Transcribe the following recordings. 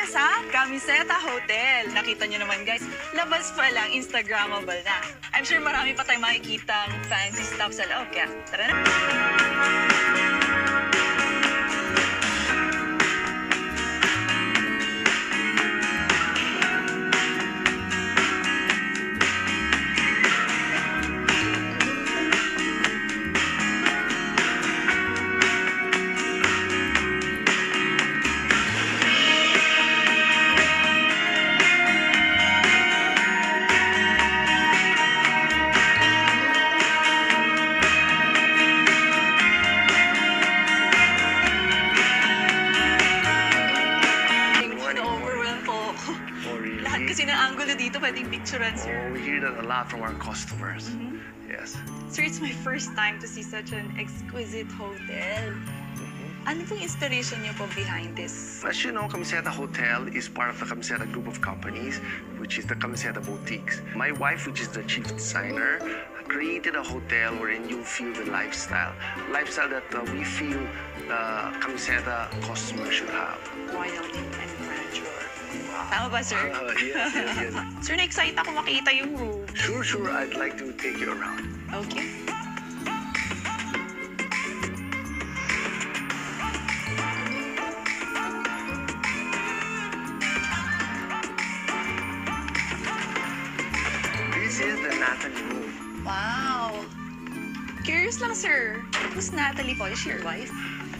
tayo sa Camiseta Hotel. Nakita nyo naman guys, labas pa lang, Instagrammable na. I'm sure marami pa tayong makikitang fancy stuff sa loob. Kaya tara na. Angulo dito pwedeng picturean, sir. Oh, we hear that a lot from our customers. Mhm. Yes. Sir, it's my first time to see such an exquisite hotel. Ano pong inspiration niyo po behind this? As you know, Camiseta Hotel is part of the Camiseta group of companies, which is the Camiseta Boutiques. My wife, which is the chief designer, created a hotel wherein you feel the lifestyle. Lifestyle that uh, we feel the Kamiseta customer should have. Royalty and grandeur. Tama ba, sir? Uh, yes, yes, yes. Sir, na-excite ako makita yung room. Sure, sure, I'd like to take you around. Okay. This is the Natalie room. Wow. Curious lang, sir. Who's Natalie po? Is she your wife?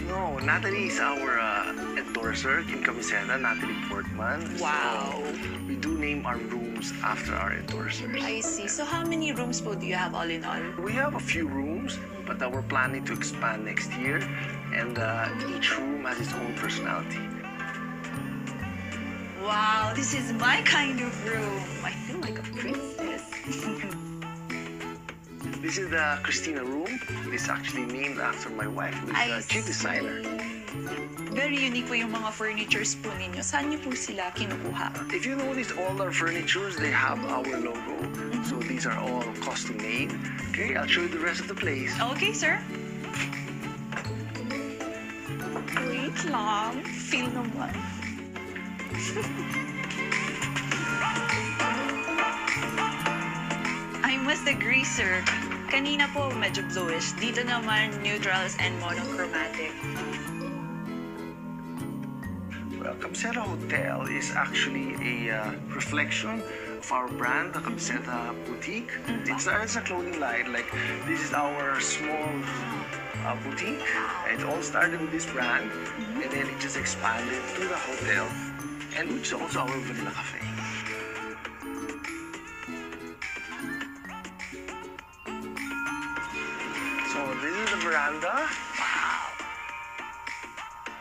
No, Natalie is our uh, endorser in Kamiseta, Natalie Portman. Wow. So, we do name our rooms after our endorsers. I see. So how many rooms po do you have all in all? We have a few rooms, but uh, we're planning to expand next year, and uh, each room has its own personality. Wow, this is my kind of room. I feel like a princess. This is the Christina room. It's actually named after my wife, who is I the chief designer. Very unique po yung mga furnitures po ninyo. Saan niyo po sila kinukuha? If you notice, all our furnitures, they have our logo. So these are all custom made. Okay, I'll show you the rest of the place. Okay, sir. Wait lang. Feel naman. I must agree, sir. Kanina po medyo bluish. Dito naman neutrals and monochromatic. Well, Kamiseta Hotel is actually a uh, reflection of our brand, the Kamiseta Boutique. It's, uh, it's a clothing line. Like, this is our small uh, boutique. It all started with this brand, and then it just expanded to the hotel, and which is also our Vanilla Cafe. This is the veranda. Wow.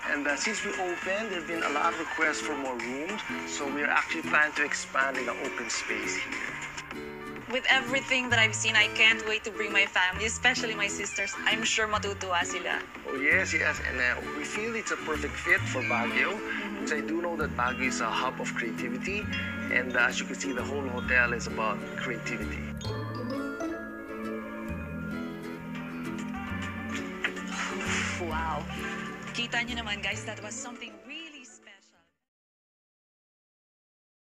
And uh, since we opened, there have been a lot of requests for more rooms. So we're actually planning to expand in the open space here. With everything that I've seen, I can't wait to bring my family, especially my sisters. I'm sure matutuwa sila. Oh, yes, yes. And uh, we feel it's a perfect fit for Baguio. Because I do know that Baguio is a hub of creativity. And uh, as you can see, the whole hotel is about creativity. Wow. Kita niyo naman, guys, that was something